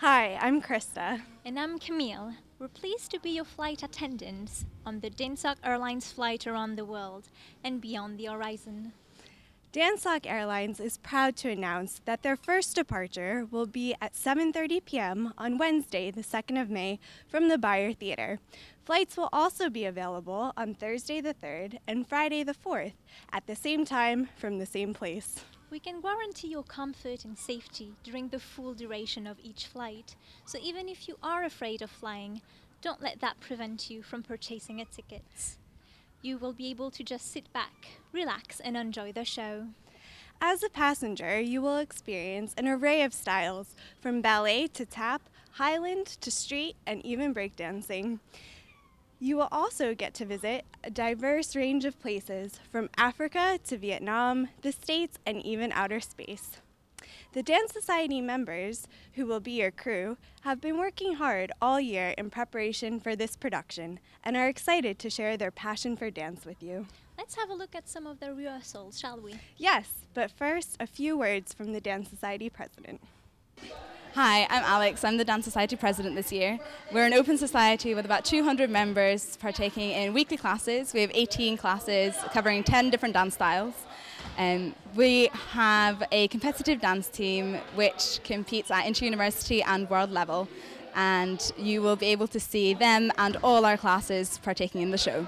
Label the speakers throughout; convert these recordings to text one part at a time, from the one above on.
Speaker 1: Hi, I'm Krista.
Speaker 2: And I'm Camille. We're pleased to be your flight attendants on the Dansoc Airlines flight around the world and beyond the horizon.
Speaker 1: Dansoc Airlines is proud to announce that their first departure will be at 7:30 p.m. on Wednesday, the 2nd of May, from the Byre Theater. Flights will also be available on Thursday the 3rd and Friday the 4th at the same time from the same place.
Speaker 2: We can guarantee your comfort and safety during the full duration of each flight. So even if you are afraid of flying, don't let that prevent you from purchasing a ticket. You will be able to just sit back, relax, and enjoy the show.
Speaker 1: As a passenger, you will experience an array of styles from ballet to tap, highland to street, and even breakdancing. You will also get to visit a diverse range of places from Africa to Vietnam, the States, and even outer space. The Dance Society members, who will be your crew, have been working hard all year in preparation for this production and are excited to share their passion for dance with you.
Speaker 2: Let's have a look at some of the rehearsals, shall we?
Speaker 1: Yes, but first, a few words from the Dance Society president.
Speaker 3: Hi, I'm Alex. I'm the Dance Society president this year. We're an open society with about 200 members partaking in weekly classes. We have 18 classes covering 10 different dance styles. Um, we have a competitive dance team which competes at inter-university and world level, and you will be able to see them and all our classes partaking in the show.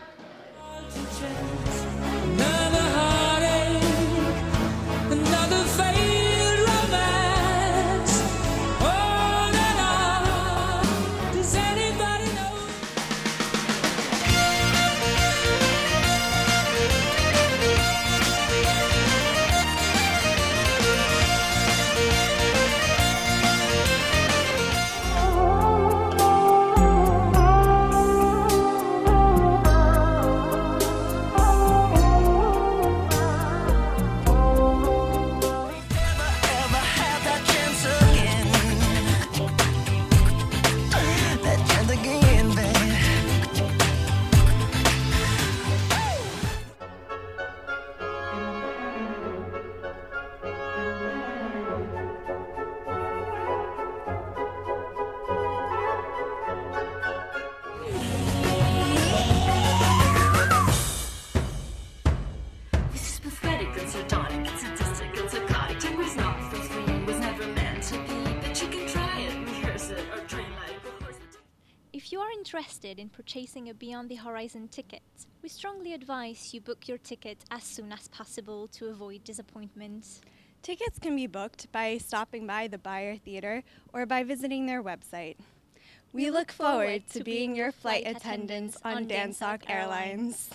Speaker 2: If you are interested in purchasing a Beyond the Horizon ticket, we strongly advise you book your ticket as soon as possible to avoid disappointment.
Speaker 1: Tickets can be booked by stopping by the Byre Theater or by visiting their website. We, look forward to being your flight attendants on Dansoc Airlines.